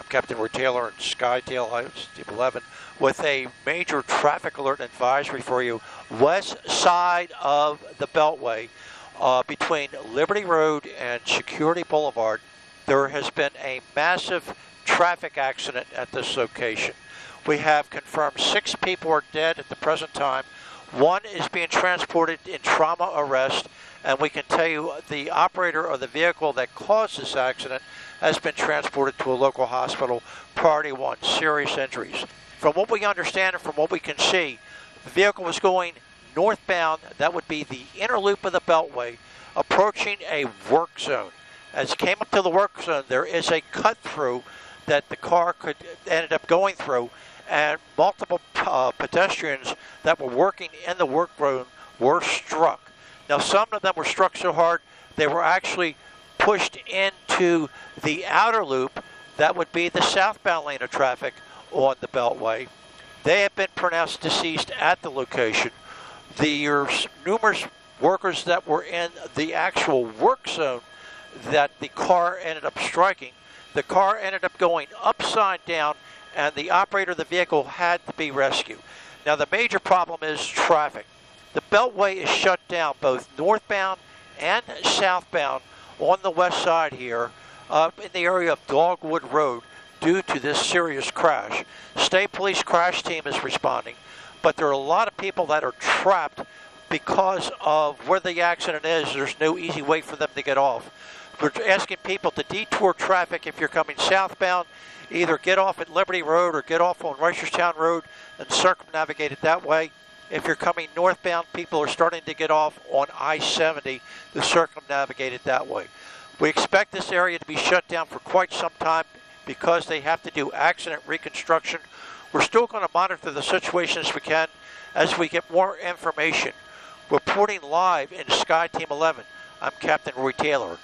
I'm Captain Roy Taylor in SkyTail Team 11 with a major traffic alert advisory for you west side of the Beltway uh, between Liberty Road and Security Boulevard. There has been a massive traffic accident at this location. We have confirmed six people are dead at the present time. One is being transported in trauma arrest, and we can tell you the operator of the vehicle that caused this accident has been transported to a local hospital, priority one, serious injuries. From what we understand and from what we can see, the vehicle was going northbound, that would be the inner loop of the Beltway, approaching a work zone. As it came up to the work zone, there is a cut through that the car could ended up going through, and multiple uh, pedestrians that were working in the work zone were struck. Now, some of them were struck so hard they were actually pushed into the outer loop that would be the southbound lane of traffic on the Beltway. They have been pronounced deceased at the location. There's numerous workers that were in the actual work zone that the car ended up striking. The car ended up going upside down, and the operator of the vehicle had to be rescued. Now, the major problem is traffic. The Beltway is shut down both northbound and southbound on the west side here uh, in the area of Dogwood Road due to this serious crash. State Police crash team is responding, but there are a lot of people that are trapped because of where the accident is. There's no easy way for them to get off. We're asking people to detour traffic if you're coming southbound. Either get off at Liberty Road or get off on Reisterstown Road and circumnavigate it that way. If you're coming northbound, people are starting to get off on I-70 to circumnavigate it that way. We expect this area to be shut down for quite some time because they have to do accident reconstruction. We're still going to monitor the situation as we can as we get more information. Reporting live in Sky Team 11, I'm Captain Roy Taylor.